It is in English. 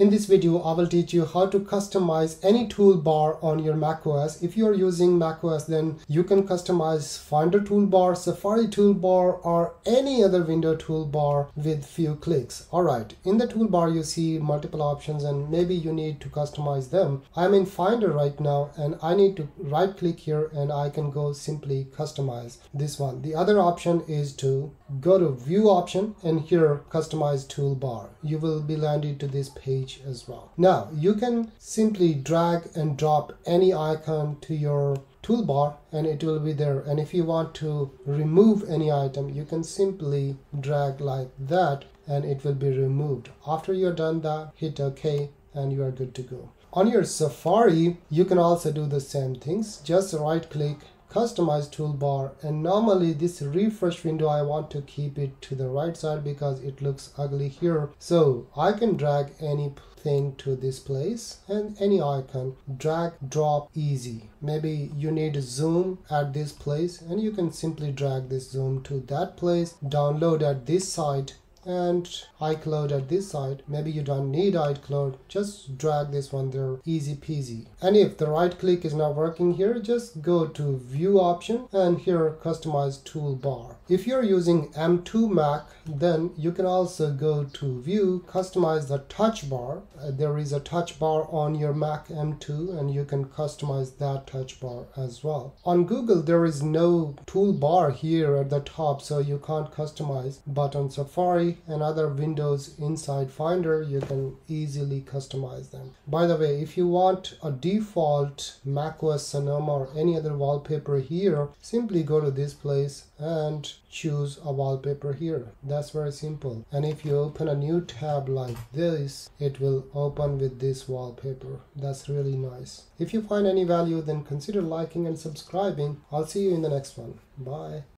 In this video, I will teach you how to customize any toolbar on your macOS. If you are using macOS, then you can customize Finder toolbar, Safari toolbar, or any other window toolbar with few clicks. Alright, in the toolbar you see multiple options and maybe you need to customize them. I'm in Finder right now and I need to right click here and I can go simply customize this one. The other option is to go to view option and here customize toolbar. You will be landed to this page as well. Now you can simply drag and drop any icon to your toolbar and it will be there. And if you want to remove any item you can simply drag like that and it will be removed. After you're done that hit ok and you are good to go. On your safari you can also do the same things. Just right click customize toolbar and normally this refresh window I want to keep it to the right side because it looks ugly here. So I can drag anything to this place and any icon. Drag drop easy. Maybe you need zoom at this place and you can simply drag this zoom to that place. Download at this site and iCloud at this side. Maybe you don't need iCloud, just drag this one there, easy peasy. And if the right click is not working here, just go to view option and here customize toolbar. If you're using M2 Mac, then you can also go to view, customize the touch bar. Uh, there is a touch bar on your Mac M2 and you can customize that touch bar as well. On Google, there is no toolbar here at the top, so you can't customize, but on Safari, and other windows inside Finder, you can easily customize them. By the way, if you want a default macOS Sonoma or any other wallpaper here, simply go to this place and choose a wallpaper here. That's very simple. And if you open a new tab like this, it will open with this wallpaper. That's really nice. If you find any value, then consider liking and subscribing. I'll see you in the next one. Bye.